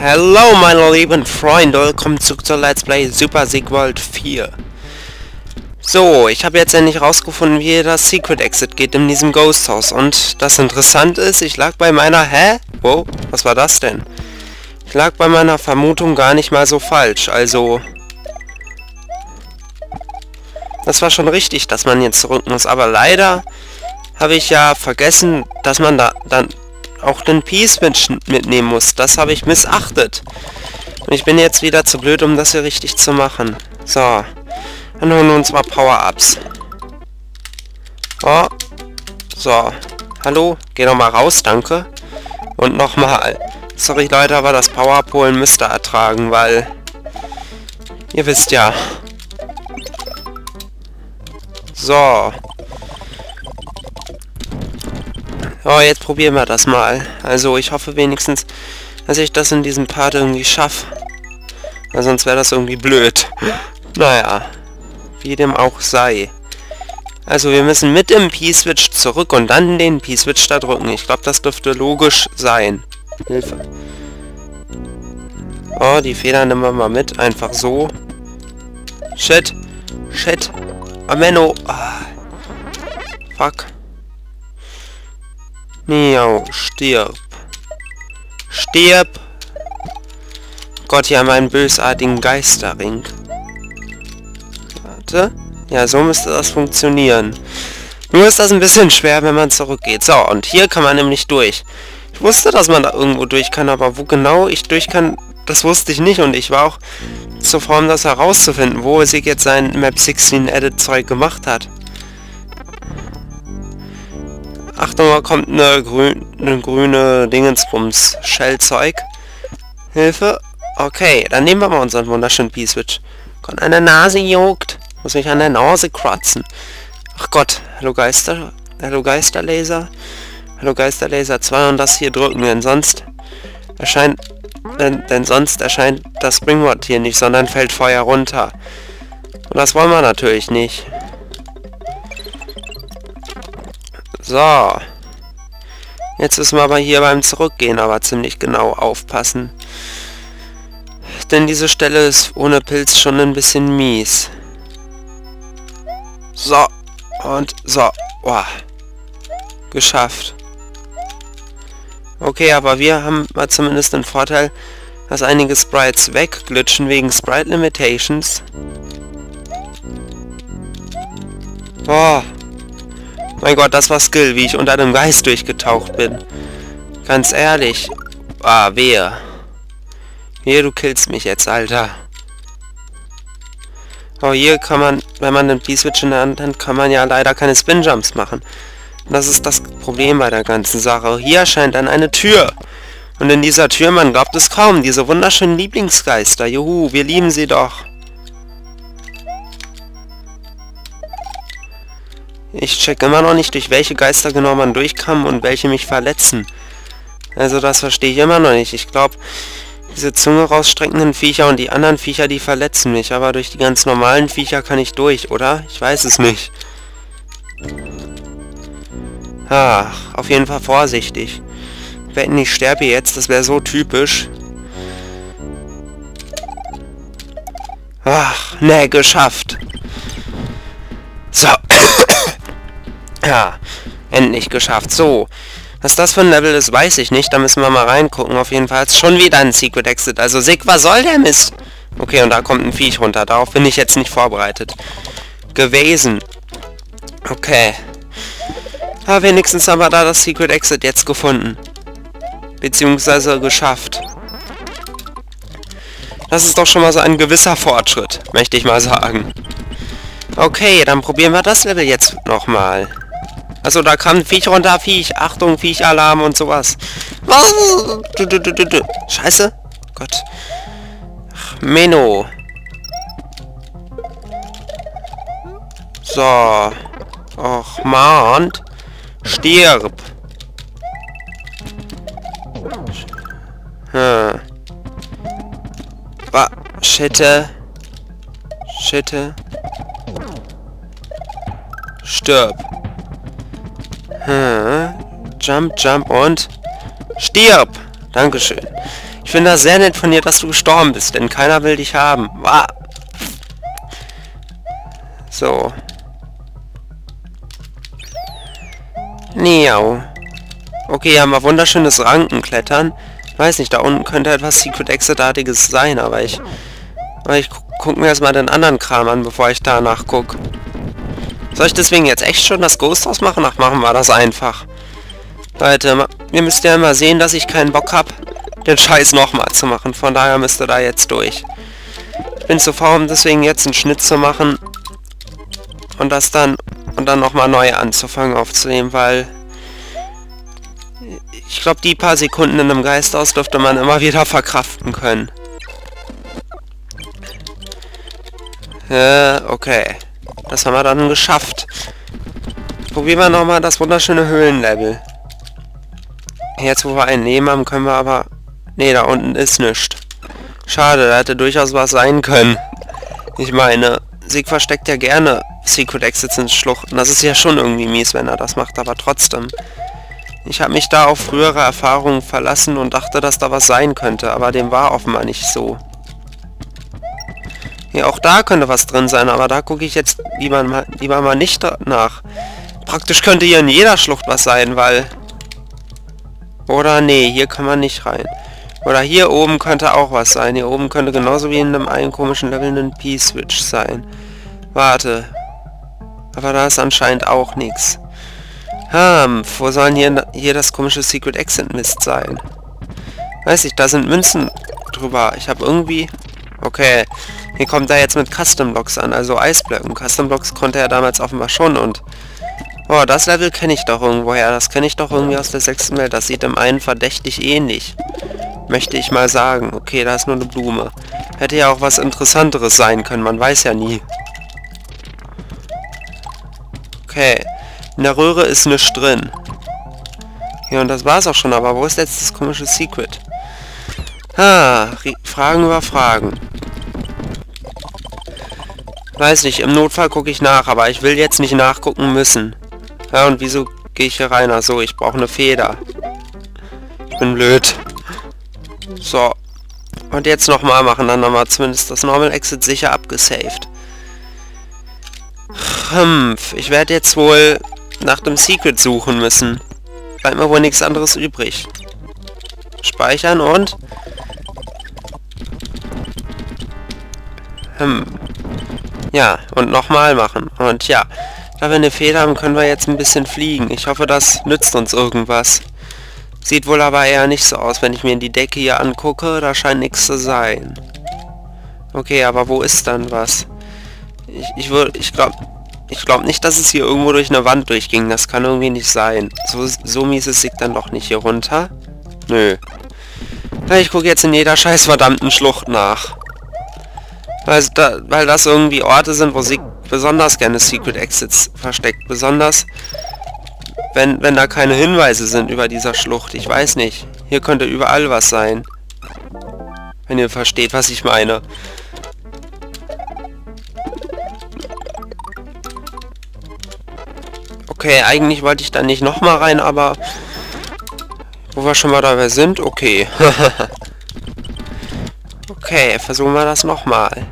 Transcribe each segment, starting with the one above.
Hallo meine lieben Freunde, willkommen zurück zur Let's Play Super Sigvold 4. So, ich habe jetzt endlich rausgefunden, wie das Secret Exit geht in diesem Ghost House. Und das Interessante ist, ich lag bei meiner... Hä? Wow, was war das denn? Ich lag bei meiner Vermutung gar nicht mal so falsch. Also... Das war schon richtig, dass man jetzt zurück muss. Aber leider habe ich ja vergessen, dass man da dann auch den P-Switch mitnehmen muss. Das habe ich missachtet. Und ich bin jetzt wieder zu blöd, um das hier richtig zu machen. So. Dann holen wir uns mal Power-Ups. Oh. So. Hallo? Geh doch mal raus, danke. Und nochmal. Sorry Leute, aber das Power-Up holen müsst ihr ertragen, weil... Ihr wisst ja. So. Oh, jetzt probieren wir das mal. Also ich hoffe wenigstens, dass ich das in diesem Part irgendwie schaffe. Weil sonst wäre das irgendwie blöd. Naja, wie dem auch sei. Also wir müssen mit dem P-Switch zurück und dann den P-Switch da drücken. Ich glaube, das dürfte logisch sein. Hilfe. Oh, die Feder nehmen wir mal mit. Einfach so. Shit. Shit. Ameno. Ah. Fuck. Miau, stirb. Stirb! Gott, hier haben wir einen bösartigen Geisterring. Warte. Ja, so müsste das funktionieren. Nur ist das ein bisschen schwer, wenn man zurückgeht. So, und hier kann man nämlich durch. Ich wusste, dass man da irgendwo durch kann, aber wo genau ich durch kann, das wusste ich nicht. Und ich war auch zur Form, das herauszufinden, wo sich jetzt sein Map 16 Edit Zeug gemacht hat. Achtung, da kommt eine, grün, eine grüne Dingensbums Shellzeug. Hilfe. Okay, dann nehmen wir mal unseren wunderschönen P-Switch. Gott, an der Nase juckt. Muss mich an der Nase kratzen. Ach Gott, hallo Geister, hallo Geisterlaser. Hallo Geisterlaser 2 und das hier drücken, denn sonst erscheint, denn, denn sonst erscheint das Springboard hier nicht, sondern fällt Feuer runter. Und das wollen wir natürlich nicht. So. Jetzt müssen wir aber hier beim Zurückgehen aber ziemlich genau aufpassen. Denn diese Stelle ist ohne Pilz schon ein bisschen mies. So. Und so. Boah. Geschafft. Okay, aber wir haben mal zumindest den Vorteil, dass einige Sprites wegglitschen wegen Sprite Limitations. Boah. Mein Gott, das war Skill, wie ich unter dem Geist durchgetaucht bin. Ganz ehrlich. Ah, wer? Hier, du killst mich jetzt, Alter. Oh, hier kann man, wenn man den P-Switch in der Hand hat, kann man ja leider keine Spin-Jumps machen. Das ist das Problem bei der ganzen Sache. Hier erscheint dann eine Tür. Und in dieser Tür, man glaubt es kaum, diese wunderschönen Lieblingsgeister. Juhu, wir lieben sie doch. Ich check immer noch nicht, durch welche Geister genau man durchkam und welche mich verletzen. Also das verstehe ich immer noch nicht. Ich glaube, diese Zunge rausstreckenden Viecher und die anderen Viecher, die verletzen mich. Aber durch die ganz normalen Viecher kann ich durch, oder? Ich weiß es nicht. Ach, auf jeden Fall vorsichtig. Wenn ich sterbe jetzt, das wäre so typisch. Ach, ne, geschafft. So. Ja, endlich geschafft. So, was das für ein Level ist, weiß ich nicht. Da müssen wir mal reingucken. Auf jeden Fall schon wieder ein Secret Exit. Also Sig, was soll der Mist? Okay, und da kommt ein Viech runter. Darauf bin ich jetzt nicht vorbereitet. Gewesen. Okay. Aber wenigstens haben wir da das Secret Exit jetzt gefunden. Beziehungsweise geschafft. Das ist doch schon mal so ein gewisser Fortschritt, möchte ich mal sagen. Okay, dann probieren wir das Level jetzt nochmal. Also da kam Viech runter, Viech, Achtung, Viech-Alarm und sowas. Scheiße. Gott. Ach, Menno. So. Och, Mann. Stirb. Hm. Wa Schitte. Schitte. Stirb. Hm. Jump, jump und stirb. Dankeschön. Ich finde das sehr nett von dir, dass du gestorben bist, denn keiner will dich haben. Wow. So. Niau. Okay, haben wir wunderschönes Rankenklettern. Weiß nicht, da unten könnte etwas Secret Exit-artiges sein, aber ich... Aber ich gu guck mir erstmal den anderen Kram an, bevor ich danach guck. Soll ich deswegen jetzt echt schon das Ghost ausmachen? Ach, machen wir das einfach. Leute, ihr müsst ja immer sehen, dass ich keinen Bock habe, den Scheiß nochmal zu machen. Von daher müsst ihr da jetzt durch. Ich bin zu faul, um deswegen jetzt einen Schnitt zu machen und das dann und dann nochmal neu anzufangen aufzunehmen, weil ich glaube, die paar Sekunden in einem Geisthaus dürfte man immer wieder verkraften können. Äh, okay. Das haben wir dann geschafft. Probieren wir nochmal das wunderschöne Höhlenlevel. Jetzt, wo wir einen nehmen haben, können wir aber... Ne, da unten ist nichts. Schade, da hätte durchaus was sein können. Ich meine, Sieg versteckt ja gerne Secret Exits in Schluchten. Das ist ja schon irgendwie mies, wenn er das macht, aber trotzdem. Ich habe mich da auf frühere Erfahrungen verlassen und dachte, dass da was sein könnte, aber dem war offenbar nicht so. Ja, auch da könnte was drin sein, aber da gucke ich jetzt lieber mal, lieber mal nicht nach. Praktisch könnte hier in jeder Schlucht was sein, weil... Oder nee, hier kann man nicht rein. Oder hier oben könnte auch was sein. Hier oben könnte genauso wie in einem einen komischen Level ein P-Switch sein. Warte. Aber da ist anscheinend auch nichts. Hm, wo sollen hier, hier das komische Secret Exit Mist sein? Weiß ich, da sind Münzen drüber. Ich habe irgendwie... Okay, hier kommt er jetzt mit Custom Blocks an, also Eisblöcken. Custom Blocks konnte er damals offenbar schon und... Oh, das Level kenne ich doch irgendwoher. Das kenne ich doch irgendwie aus der sechsten Welt. Das sieht im einen verdächtig ähnlich. Möchte ich mal sagen. Okay, da ist nur eine Blume. Hätte ja auch was Interessanteres sein können. Man weiß ja nie. Okay. In der Röhre ist nichts drin. Ja, und das war's auch schon. Aber wo ist jetzt das komische Secret? Ah, Fragen über Fragen. Weiß nicht, im Notfall gucke ich nach, aber ich will jetzt nicht nachgucken müssen. Ja, und wieso gehe ich hier rein? Achso, ich brauche eine Feder. Ich bin blöd. So. Und jetzt nochmal machen, dann nochmal zumindest das Normal Exit sicher abgesaved. Humph, ich werde jetzt wohl nach dem Secret suchen müssen. Bleibt mir wohl nichts anderes übrig. Speichern und... Hm. Ja, und nochmal machen. Und ja, da wir eine Feder haben, können wir jetzt ein bisschen fliegen. Ich hoffe, das nützt uns irgendwas. Sieht wohl aber eher nicht so aus, wenn ich mir die Decke hier angucke. Da scheint nichts zu sein. Okay, aber wo ist dann was? Ich, ich würde, ich glaube, ich glaube nicht, dass es hier irgendwo durch eine Wand durchging. Das kann irgendwie nicht sein. So, so mies ist es dann doch nicht hier runter. Nö. Ich gucke jetzt in jeder scheiß verdammten Schlucht nach. Weil, da, weil das irgendwie Orte sind, wo sie besonders gerne Secret Exits versteckt. Besonders, wenn, wenn da keine Hinweise sind über dieser Schlucht. Ich weiß nicht. Hier könnte überall was sein. Wenn ihr versteht, was ich meine. Okay, eigentlich wollte ich da nicht nochmal rein, aber... Wo wir schon mal dabei sind, okay. okay, versuchen wir das nochmal.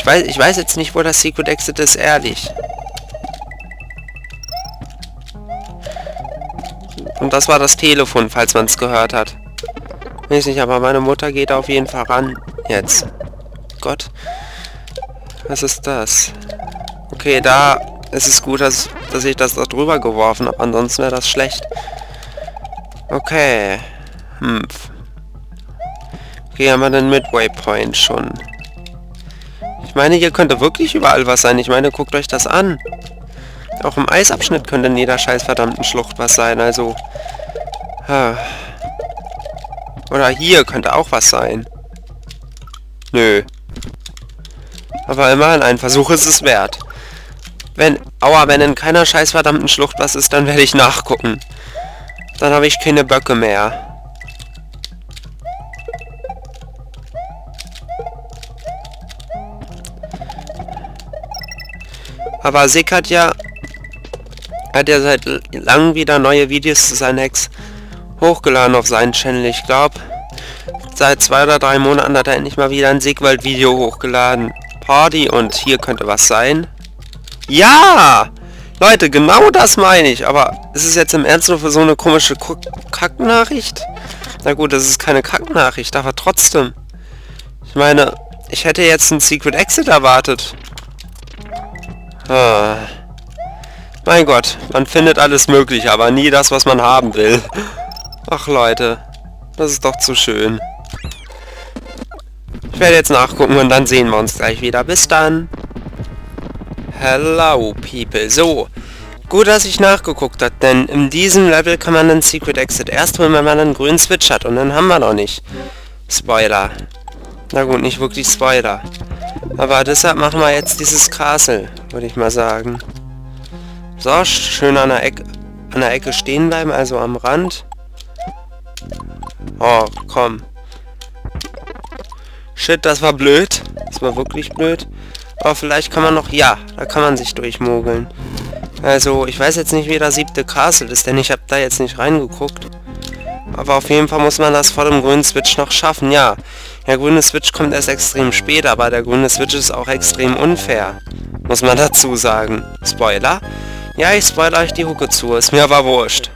Ich weiß, ich weiß jetzt nicht, wo das Secret Exit ist, ehrlich. Und das war das Telefon, falls man es gehört hat. Weiß nicht, aber meine Mutter geht auf jeden Fall ran. Jetzt. Gott. Was ist das? Okay, da ist es gut, dass, dass ich das da drüber geworfen habe. Ansonsten wäre das schlecht. Okay. Hm. Okay, haben wir den Midway Point schon. Ich meine, hier könnte wirklich überall was sein. Ich meine, guckt euch das an. Auch im Eisabschnitt könnte in jeder scheiß verdammten Schlucht was sein, also... Ha. Oder hier könnte auch was sein. Nö. Aber immerhin ein Versuch ist es wert. Wenn... Aua, wenn in keiner scheiß verdammten Schlucht was ist, dann werde ich nachgucken. Dann habe ich keine Böcke mehr. Aber Sick hat ja hat ja seit langem wieder neue Videos zu seinen Hacks hochgeladen auf seinen Channel. Ich glaube, seit zwei oder drei Monaten hat er endlich mal wieder ein Sigwald-Video hochgeladen. Party und hier könnte was sein. Ja! Leute, genau das meine ich. Aber ist es jetzt im Ernst nur für so eine komische Kacknachricht? Na gut, das ist keine Kacknachricht, aber trotzdem. Ich meine, ich hätte jetzt einen Secret Exit erwartet. Ah. Mein Gott, man findet alles mögliche, aber nie das, was man haben will. Ach Leute, das ist doch zu schön. Ich werde jetzt nachgucken und dann sehen wir uns gleich wieder. Bis dann. Hello, people. So, gut, dass ich nachgeguckt habe, denn in diesem Level kann man einen Secret Exit erst holen, wenn man einen grünen Switch hat und dann haben wir noch nicht. Spoiler. Na gut, nicht wirklich Spoiler. Aber deshalb machen wir jetzt dieses Castle, würde ich mal sagen. So, schön an der, Ecke, an der Ecke stehen bleiben, also am Rand. Oh, komm. Shit, das war blöd. Das war wirklich blöd. Aber vielleicht kann man noch... Ja, da kann man sich durchmogeln. Also, ich weiß jetzt nicht, wie der siebte Castle ist, denn ich habe da jetzt nicht reingeguckt. Aber auf jeden Fall muss man das vor dem grünen Switch noch schaffen, ja. Der grüne Switch kommt erst extrem spät, aber der grüne Switch ist auch extrem unfair. Muss man dazu sagen. Spoiler? Ja, ich spoilere euch die Hucke zu. Ist mir aber wurscht.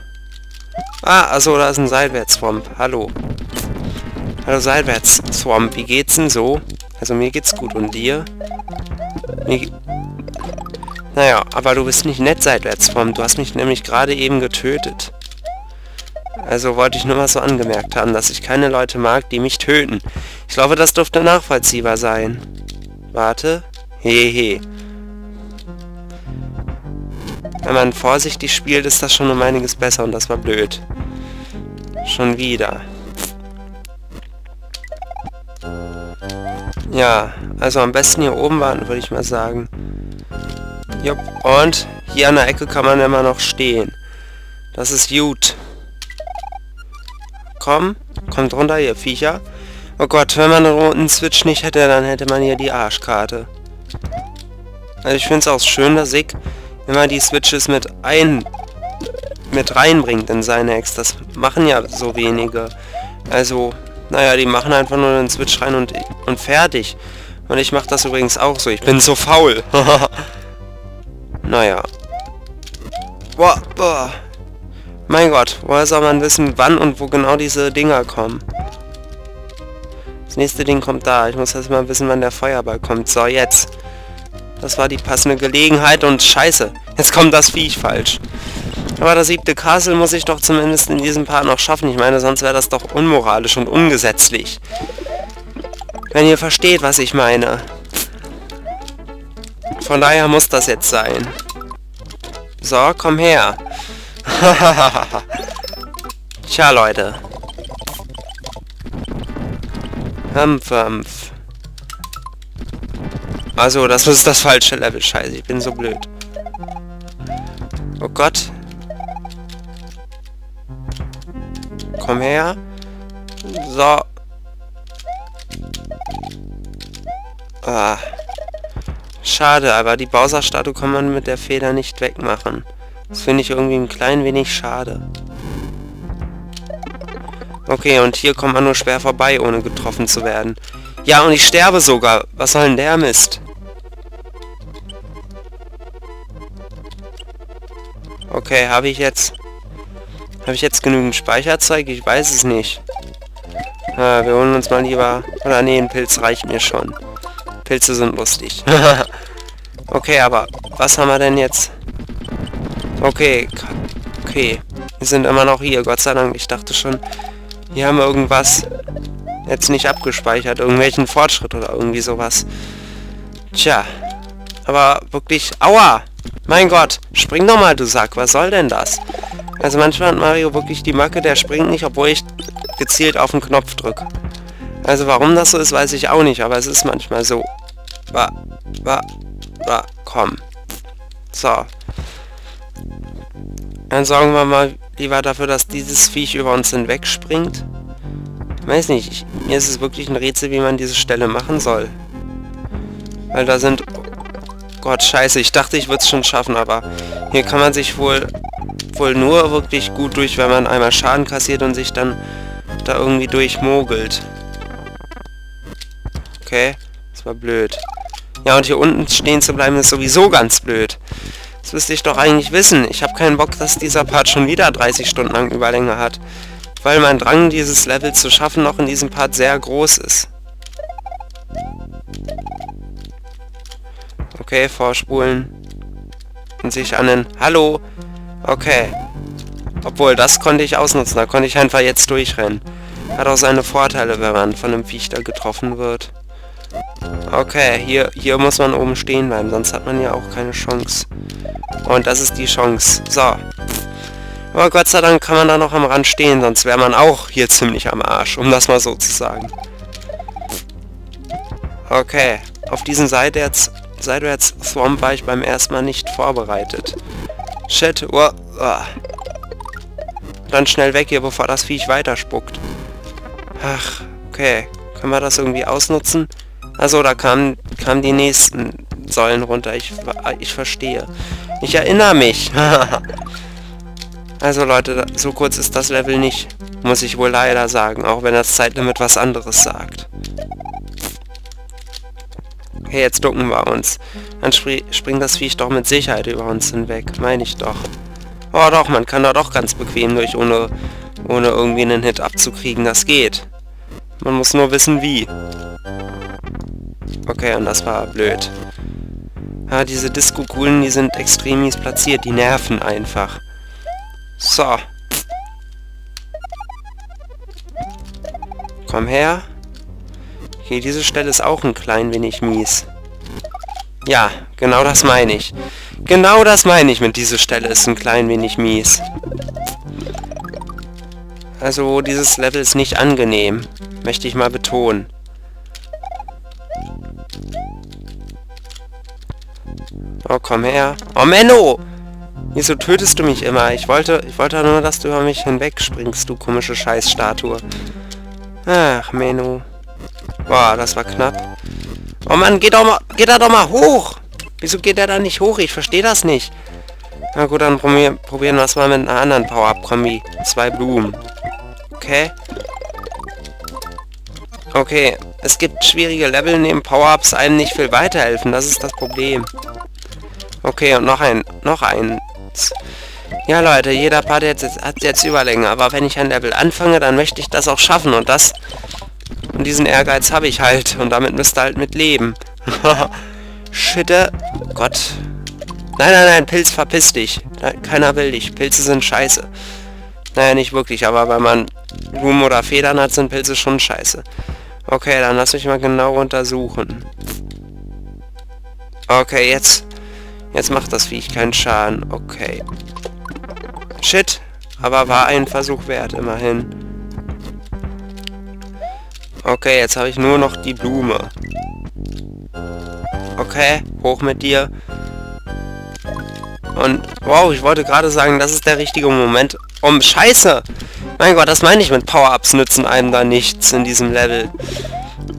Ah, also da ist ein Seilwärts-Swamp. Hallo. Hallo Seilwärts-Swamp. Wie geht's denn so? Also mir geht's gut. Und dir? Mir naja, aber du bist nicht nett Seitwärts-Swamp. Du hast mich nämlich gerade eben getötet. Also wollte ich nur mal so angemerkt haben, dass ich keine Leute mag, die mich töten. Ich glaube, das dürfte nachvollziehbar sein. Warte. Hehe. Wenn man vorsichtig spielt, ist das schon um einiges besser und das war blöd. Schon wieder. Ja, also am besten hier oben warten, würde ich mal sagen. Jupp, und hier an der Ecke kann man immer noch stehen. Das ist gut. Komm, kommt runter, ihr Viecher. Oh Gott, wenn man einen roten Switch nicht hätte, dann hätte man hier die Arschkarte. Also ich finde es auch schön, dass ich man die Switches mit ein mit reinbringt in seine Ex. Das machen ja so wenige. Also, naja, die machen einfach nur den Switch rein und, und fertig. Und ich mache das übrigens auch so. Ich bin so faul. naja. Boah, boah. Mein Gott, woher soll man wissen, wann und wo genau diese Dinger kommen? Das nächste Ding kommt da. Ich muss erst mal wissen, wann der Feuerball kommt. So, jetzt. Das war die passende Gelegenheit und scheiße, jetzt kommt das Viech falsch. Aber das siebte Castle muss ich doch zumindest in diesem Part noch schaffen. Ich meine, sonst wäre das doch unmoralisch und ungesetzlich. Wenn ihr versteht, was ich meine. Von daher muss das jetzt sein. So, komm her. Tja, Leute. Hampf, hampf. Also, das ist das falsche Level. Scheiße, ich bin so blöd. Oh Gott. Komm her. So. Ah. Schade, aber die Bowser-Statue kann man mit der Feder nicht wegmachen. Das finde ich irgendwie ein klein wenig schade. Okay, und hier kommt man nur schwer vorbei, ohne getroffen zu werden. Ja, und ich sterbe sogar. Was soll denn der Mist? Okay, habe ich jetzt... Habe ich jetzt genügend Speicherzeug? Ich weiß es nicht. Ah, wir holen uns mal lieber... Oder nee, ein Pilz reicht mir schon. Pilze sind lustig. okay, aber was haben wir denn jetzt? Okay, okay. Wir sind immer noch hier, Gott sei Dank. Ich dachte schon, hier haben wir irgendwas jetzt nicht abgespeichert. Irgendwelchen Fortschritt oder irgendwie sowas. Tja. Aber wirklich... Aua! Mein Gott, spring doch mal, du Sack, was soll denn das? Also manchmal hat Mario wirklich die Macke, der springt nicht, obwohl ich gezielt auf den Knopf drücke. Also warum das so ist, weiß ich auch nicht, aber es ist manchmal so. Wa, wa, wa, komm. So. Dann sorgen wir mal lieber dafür, dass dieses Viech über uns hinweg springt. Weiß nicht, ich, mir ist es wirklich ein Rätsel, wie man diese Stelle machen soll. Weil da sind Gott, scheiße. Ich dachte, ich würde es schon schaffen, aber hier kann man sich wohl wohl nur wirklich gut durch, wenn man einmal Schaden kassiert und sich dann da irgendwie durchmogelt. Okay, das war blöd. Ja, und hier unten stehen zu bleiben ist sowieso ganz blöd. Das müsste ich doch eigentlich wissen. Ich habe keinen Bock, dass dieser Part schon wieder 30 Stunden lang Überlänge hat. Weil mein Drang, dieses Level zu schaffen, noch in diesem Part sehr groß ist. Okay, vorspulen. Und sich an den... Hallo! Okay. Obwohl, das konnte ich ausnutzen. Da konnte ich einfach jetzt durchrennen. Hat auch seine Vorteile, wenn man von einem Viech getroffen wird. Okay, hier, hier muss man oben stehen bleiben, sonst hat man ja auch keine Chance. Und das ist die Chance. So. Aber Gott sei Dank kann man da noch am Rand stehen, sonst wäre man auch hier ziemlich am Arsch, um das mal so zu sagen. Okay, auf diesen seitwärts, seitwärts Swamp war ich beim ersten Mal nicht vorbereitet. Shit, oh, oh. Dann schnell weg hier, bevor das Viech weiterspuckt. Ach, okay. Können wir das irgendwie ausnutzen? Also da kamen, kamen die nächsten Säulen runter. Ich, ich verstehe. Ich erinnere mich. also Leute, so kurz ist das Level nicht. Muss ich wohl leider sagen. Auch wenn das Zeitlimit was anderes sagt. Okay, jetzt ducken wir uns. Dann springt das Viech doch mit Sicherheit über uns hinweg. Meine ich doch. Oh doch, man kann da doch ganz bequem durch, ohne, ohne irgendwie einen Hit abzukriegen. Das geht. Man muss nur wissen, wie. Okay, und das war blöd. Ah, diese Disco-Kugeln, die sind extrem mies platziert. Die nerven einfach. So. Komm her. Okay, diese Stelle ist auch ein klein wenig mies. Ja, genau das meine ich. Genau das meine ich mit dieser Stelle ist ein klein wenig mies. Also dieses Level ist nicht angenehm. Möchte ich mal betonen. Oh, komm her. Oh, Menno! Wieso tötest du mich immer? Ich wollte, ich wollte nur, dass du über mich hinwegspringst, du komische Scheißstatue. Ach, Menno. Boah, das war knapp. Oh Mann, geht doch mal, geht da doch mal hoch! Wieso geht er da nicht hoch? Ich verstehe das nicht. Na gut, dann probieren, probieren wir es mal mit einer anderen Power-Up-Kombi. Zwei Blumen. Okay. Okay, es gibt schwierige Level, in denen Power-Ups einem nicht viel weiterhelfen. Das ist das Problem. Okay, und noch ein, noch eins. Ja, Leute, jeder Part jetzt, hat jetzt Überlänge. Aber wenn ich ein Level anfange, dann möchte ich das auch schaffen. Und das... Und diesen Ehrgeiz habe ich halt. Und damit müsst ihr halt mit leben. Schitte. Gott. Nein, nein, nein, Pilz, verpiss dich. Keiner will dich. Pilze sind scheiße. Naja, nicht wirklich, aber wenn man Blumen oder Federn hat, sind Pilze schon scheiße. Okay, dann lass mich mal genau untersuchen. Okay, jetzt... Jetzt macht das Viech keinen Schaden. Okay. Shit. Aber war ein Versuch wert, immerhin. Okay, jetzt habe ich nur noch die Blume. Okay, hoch mit dir. Und, wow, ich wollte gerade sagen, das ist der richtige Moment, um... Scheiße! Mein Gott, das meine ich mit Power-Ups nützen einem da nichts in diesem Level.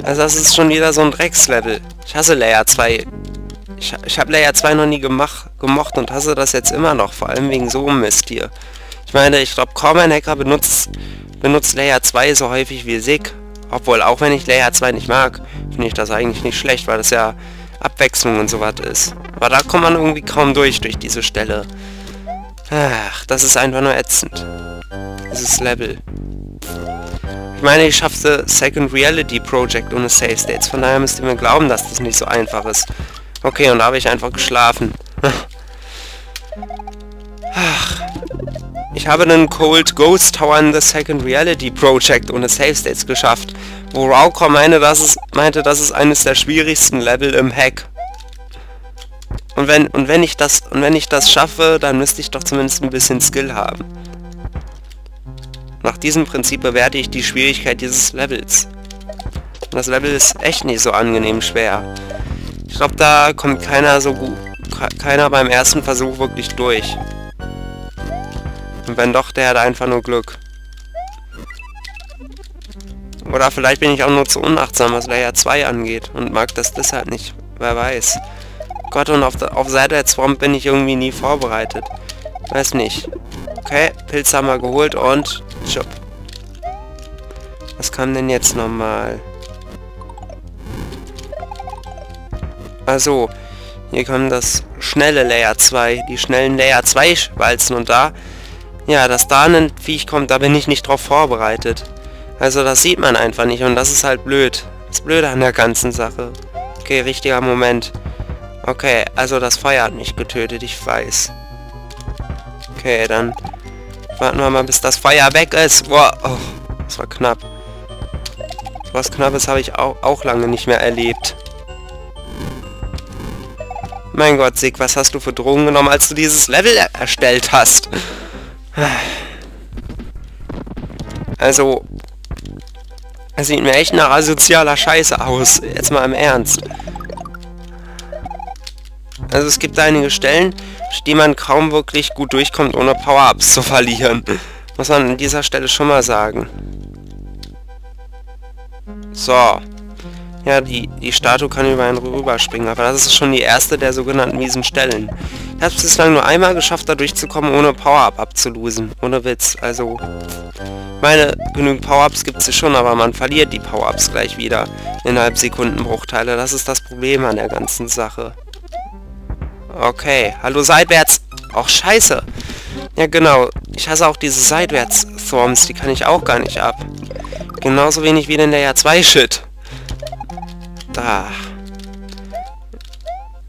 Also das ist schon wieder so ein Dreckslevel. Ich hasse Layer 2. Ich, ich habe Layer 2 noch nie gemacht, gemocht und hasse das jetzt immer noch, vor allem wegen so einem Mist hier. Ich meine, ich glaube kaum ein Hacker benutzt, benutzt Layer 2 so häufig wie SIG. Obwohl, auch wenn ich Layer 2 nicht mag, finde ich das eigentlich nicht schlecht, weil das ja Abwechslung und sowas ist. Aber da kommt man irgendwie kaum durch, durch diese Stelle. Ach, das ist einfach nur ätzend. Dieses Level. Ich meine, ich schaffte Second Reality Project ohne Save States, von daher müsst ihr mir glauben, dass das nicht so einfach ist. Okay, und da habe ich einfach geschlafen. Ach. Ich habe einen Cold Ghost Tower in the Second Reality Project ohne Save States geschafft, wo Raucor meine, dass es, meinte, das ist eines der schwierigsten Level im Hack. Und wenn, und wenn ich das, und wenn ich das schaffe, dann müsste ich doch zumindest ein bisschen Skill haben. Nach diesem Prinzip bewerte ich die Schwierigkeit dieses Levels. Und das Level ist echt nicht so angenehm schwer. Ich glaube, da kommt keiner so gut, keiner beim ersten Versuch wirklich durch. Und wenn doch, der hat einfach nur Glück. Oder vielleicht bin ich auch nur zu unachtsam, was Layer 2 angeht und mag das deshalb nicht. Wer weiß. Gott, und auf, auf Swamp bin ich irgendwie nie vorbereitet. Weiß nicht. Okay, Pilz haben wir geholt und... Schub. Was kam denn jetzt nochmal? Also, hier kommt das schnelle Layer 2, die schnellen Layer 2 Walzen und da, ja, dass da ein Viech kommt, da bin ich nicht drauf vorbereitet. Also das sieht man einfach nicht und das ist halt blöd. Das Blöde an der ganzen Sache. Okay, richtiger Moment. Okay, also das Feuer hat mich getötet, ich weiß. Okay, dann warten wir mal, bis das Feuer weg ist. Boah, oh, das war knapp. Was Knappes habe ich auch, auch lange nicht mehr erlebt. Mein Gott, Sig, was hast du für Drogen genommen, als du dieses Level er erstellt hast? Also, es sieht mir echt nach asozialer Scheiße aus. Jetzt mal im Ernst. Also es gibt einige Stellen, die man kaum wirklich gut durchkommt, ohne Power-Ups zu verlieren. Muss man an dieser Stelle schon mal sagen. So. Ja, die, die Statue kann über einen rüberspringen, aber das ist schon die erste der sogenannten miesen Stellen. Ich habe es bislang nur einmal geschafft, da durchzukommen, ohne Power-Up abzulosen. Ohne Witz, also... meine, genügend Power-Ups gibt es schon, aber man verliert die Power-Ups gleich wieder. Innerhalb Sekundenbruchteile. Das ist das Problem an der ganzen Sache. Okay, hallo seitwärts. Och, scheiße. Ja, genau. Ich hasse auch diese Seitwärts-Thorms. Die kann ich auch gar nicht ab. Genauso wenig wie den Layer 2 Shit. Da.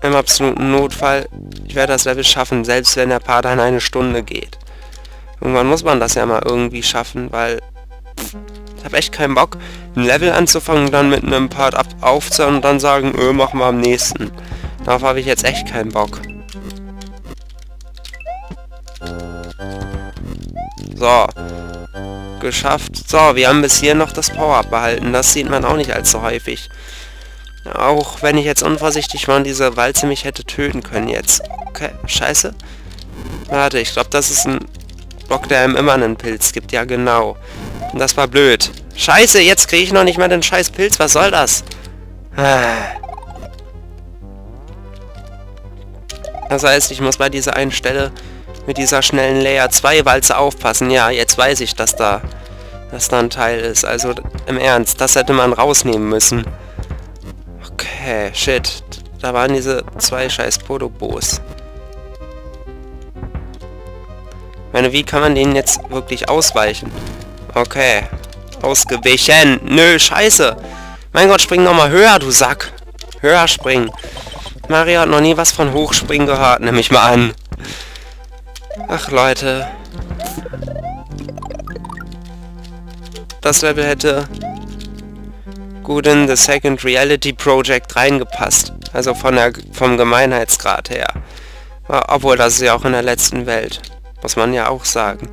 Im absoluten Notfall. Ich werde das Level schaffen, selbst wenn der Part dann eine Stunde geht. Irgendwann muss man das ja mal irgendwie schaffen, weil... Ich habe echt keinen Bock, ein Level anzufangen, dann mit einem Part ab aufzuhören und dann sagen, öh, machen wir am nächsten. Darauf habe ich jetzt echt keinen Bock. So geschafft. So, wir haben bis hier noch das Power-Up behalten. Das sieht man auch nicht allzu häufig. Auch wenn ich jetzt unvorsichtig war und diese Walze mich hätte töten können jetzt. Okay, scheiße. Warte, ich glaube, das ist ein Block, der einem immer einen Pilz gibt. Ja, genau. Und das war blöd. Scheiße, jetzt kriege ich noch nicht mal den scheiß Pilz. Was soll das? Das heißt, ich muss bei dieser einen Stelle mit dieser schnellen Layer 2 Walze aufpassen. Ja, jetzt weiß ich, dass da, dass da ein Teil ist. Also im Ernst, das hätte man rausnehmen müssen. Okay, shit. Da waren diese zwei scheiß Podobos. Ich meine, wie kann man denen jetzt wirklich ausweichen? Okay. Ausgewichen. Nö, scheiße. Mein Gott, spring noch mal höher, du Sack. Höher springen. Mario hat noch nie was von Hochspringen gehört, nehme ich mal an. Ach Leute. Das Level hätte gut in The Second Reality Project reingepasst. Also von der, vom Gemeinheitsgrad her. Obwohl, das ist ja auch in der letzten Welt. Muss man ja auch sagen.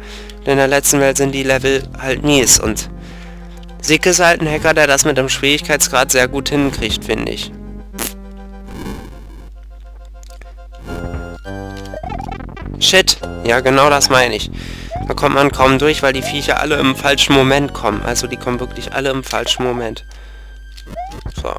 in der letzten Welt sind die Level halt mies und Sick ist halt ein Hacker, der das mit dem Schwierigkeitsgrad sehr gut hinkriegt, finde ich. Shit. Ja, genau das meine ich. Da kommt man kaum durch, weil die Viecher alle im falschen Moment kommen. Also die kommen wirklich alle im falschen Moment. So.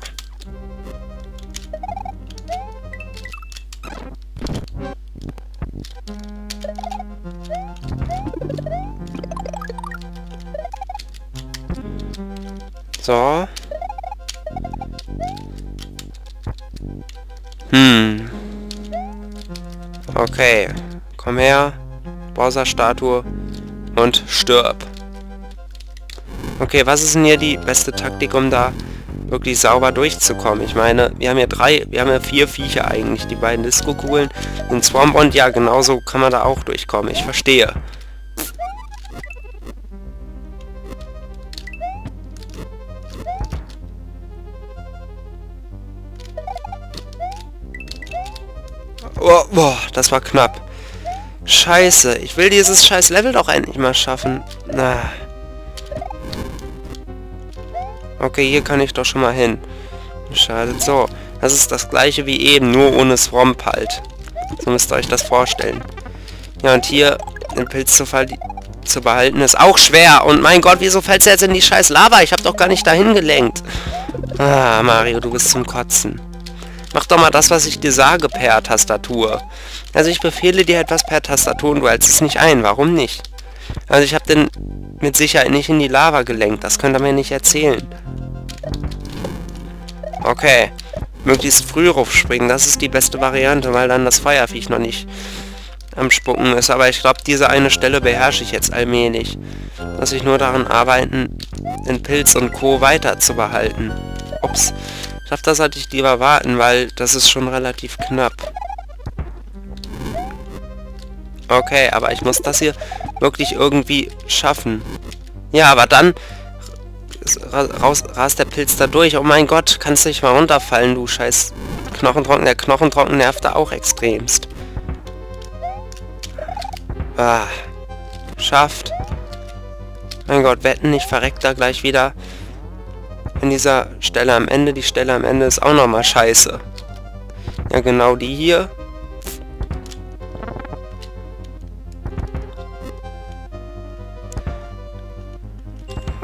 So. Hm. Okay. Komm her. Bowser-Statue. Und stirb. Okay, was ist denn hier die beste Taktik, um da wirklich sauber durchzukommen? Ich meine, wir haben ja drei, wir haben ja vier Viecher eigentlich. Die beiden Disco-Kugeln, den Swamp und ja, genauso kann man da auch durchkommen. Ich verstehe. Oh, boah, das war knapp. Scheiße, ich will dieses scheiß Level doch endlich mal schaffen. Na. Okay, hier kann ich doch schon mal hin. Schade. So, das ist das gleiche wie eben, nur ohne Swamp halt. So müsst ihr euch das vorstellen. Ja, und hier den Pilz zu, zu behalten ist auch schwer. Und mein Gott, wieso fällst du jetzt in die scheiß Lava? Ich habe doch gar nicht dahin gelenkt. Ah, Mario, du bist zum Kotzen. Mach doch mal das, was ich dir sage per Tastatur. Also ich befehle dir etwas per Tastatur und du hältst es nicht ein. Warum nicht? Also ich habe den mit Sicherheit nicht in die Lava gelenkt. Das könnt ihr mir nicht erzählen. Okay. Möglichst früh raufspringen. Das ist die beste Variante, weil dann das Feuerviech noch nicht am Spucken ist. Aber ich glaube, diese eine Stelle beherrsche ich jetzt allmählich. Dass ich nur daran arbeiten, den Pilz und Co. weiter zu behalten. Ups. Ich glaube, das sollte ich lieber warten, weil das ist schon relativ knapp. Okay, aber ich muss das hier wirklich irgendwie schaffen. Ja, aber dann raus, rast der Pilz da durch. Oh mein Gott, kannst du nicht mal runterfallen, du scheiß Knochentrocken. Der Knochentrocken nervt da auch extremst. Ah, schafft. Mein Gott, wetten, ich verreck da gleich wieder in dieser Stelle am Ende. Die Stelle am Ende ist auch nochmal scheiße. Ja, genau die hier.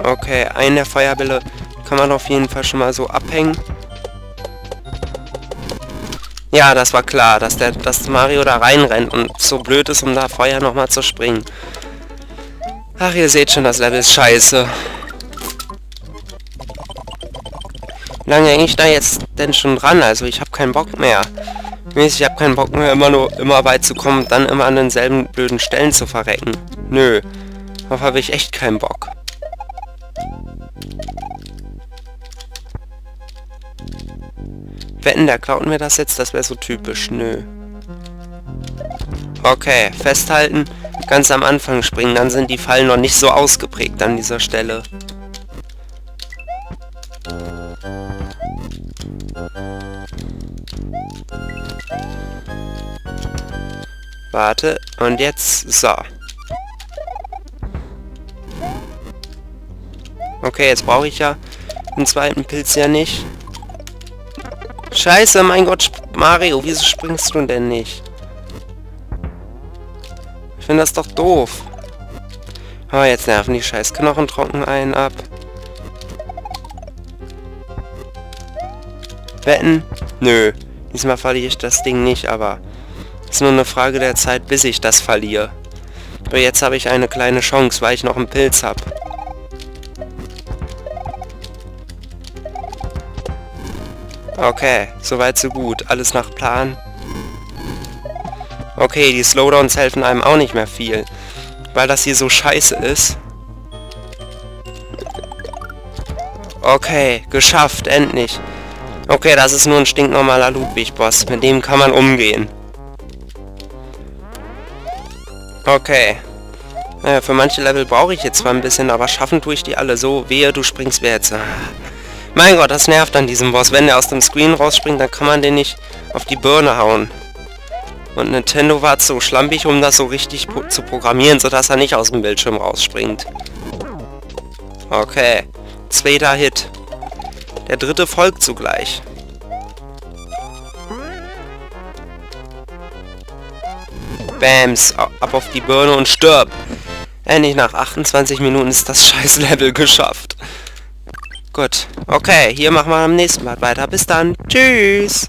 Okay, einen der Feuerbälle kann man auf jeden Fall schon mal so abhängen. Ja, das war klar, dass der, dass Mario da reinrennt und so blöd ist, um da Feuer nochmal zu springen. Ach, ihr seht schon, das Level ist scheiße. Wie lange hänge ich da jetzt denn schon dran? Also ich habe keinen Bock mehr. Ich habe keinen Bock mehr, immer nur immer weit zu kommen dann immer an denselben blöden Stellen zu verrecken. Nö. Darauf habe ich echt keinen Bock. Wetten, der klaut mir das jetzt? Das wäre so typisch. Nö. Okay, festhalten. Ganz am Anfang springen. Dann sind die Fallen noch nicht so ausgeprägt an dieser Stelle. Warte. Und jetzt... So. Okay, jetzt brauche ich ja den zweiten Pilz ja nicht. Scheiße, mein Gott, Mario, wieso springst du denn nicht? Ich finde das doch doof. Oh, jetzt nerven die scheiß Knochentrocken einen ab. Wetten? Nö. Diesmal verliere ich das Ding nicht, aber... Es ist nur eine Frage der Zeit, bis ich das verliere. Aber jetzt habe ich eine kleine Chance, weil ich noch einen Pilz habe. Okay, soweit so gut. Alles nach Plan. Okay, die Slowdowns helfen einem auch nicht mehr viel. Weil das hier so scheiße ist. Okay, geschafft, endlich. Okay, das ist nur ein stinknormaler Ludwig-Boss. Mit dem kann man umgehen. Okay. Naja, für manche Level brauche ich jetzt zwar ein bisschen, aber schaffen tue ich die alle so. Wehe, du springst mir jetzt. Mein Gott, das nervt an diesem Boss. Wenn der aus dem Screen rausspringt, dann kann man den nicht auf die Birne hauen. Und Nintendo war so schlampig, um das so richtig zu programmieren, sodass er nicht aus dem Bildschirm rausspringt. Okay. Zweiter Hit. Der dritte folgt zugleich. Bams, ab auf die Birne und stirb. Endlich nach 28 Minuten ist das scheiß Level geschafft. Gut. Okay, hier machen wir am nächsten Mal weiter. Bis dann. Tschüss.